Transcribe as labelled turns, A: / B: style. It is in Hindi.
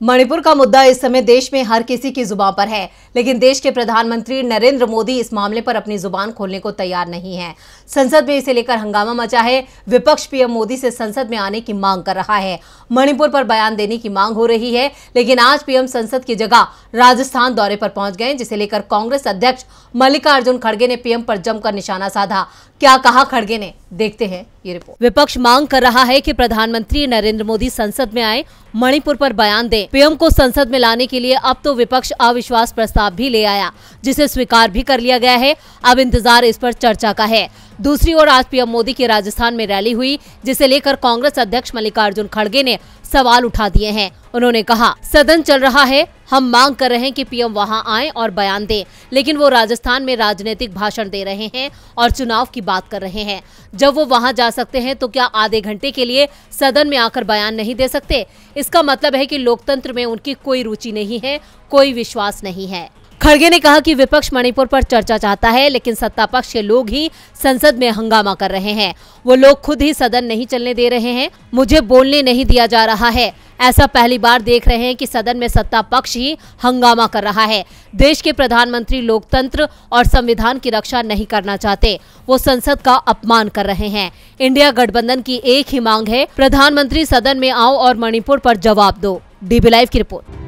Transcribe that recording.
A: मणिपुर का मुद्दा इस समय देश में हर किसी की ज़ुबान पर है, लेकिन देश के प्रधानमंत्री नरेंद्र मोदी इस मामले पर अपनी ज़ुबान खोलने को तैयार नहीं है। संसद में इसे लेकर हंगामा मचा है, विपक्ष पीएम मोदी से संसद में आने की मांग कर रहा है। मणिपुर पर बयान देने की मांग हो रही है, लेकिन आज पीएम संसद की जगह राजस्थान दौरे पर पहुँच गए, जिसे लेकर कांग्रेस अध्यक्ष मल्लिकार्जुन खड़गे ने पीएम पर जमकर निशाना साधा। क्या कहा खड़गे ने? देखते हैं ये रिपोर्ट। विपक्ष मांग कर रहा है कि प्रधानमंत्री नरेंद्र मोदी संसद में आए मणिपुर पर बयान दे। पीएम को संसद में लाने के लिए अब तो विपक्ष अविश्वास प्रस्ताव भी ले आया, जिसे स्वीकार भी कर लिया गया है। अब इंतज़ार इस पर चर्चा का है। दूसरी ओर आज पीएम मोदी की राजस्थान में रैली हुई, जिसे लेकर कांग्रेस अध्यक्ष मल्लिकार्जुन खड़गे ने सवाल उठा दिए हैं। उन्होंने कहा, सदन चल रहा है हम मांग कर रहे हैं कि पीएम वहाँ आए और बयान दें, लेकिन वो राजस्थान में राजनीतिक भाषण दे रहे हैं और चुनाव की बात कर रहे हैं। जब वो वहाँ जा सकते हैं तो क्या आधे घंटे के लिए सदन में आकर बयान नहीं दे सकते? इसका मतलब है कि लोकतंत्र में उनकी कोई रुचि नहीं है, कोई विश्वास नहीं है। खड़गे ने कहा कि विपक्ष मणिपुर पर चर्चा चाहता है, लेकिन सत्ता पक्ष के लोग ही संसद में हंगामा कर रहे हैं। वो लोग खुद ही सदन नहीं चलने दे रहे हैं। मुझे बोलने नहीं दिया जा रहा है। ऐसा पहली बार देख रहे हैं कि सदन में सत्ता पक्ष ही हंगामा कर रहा है। देश के प्रधानमंत्री लोकतंत्र और संविधान की रक्षा नहीं करना चाहते। वो संसद का अपमान कर रहे हैं। इंडिया गठबंधन की एक ही मांग है, प्रधानमंत्री सदन में आओ और मणिपुर पर जवाब दो। डीबी लाइव की रिपोर्ट।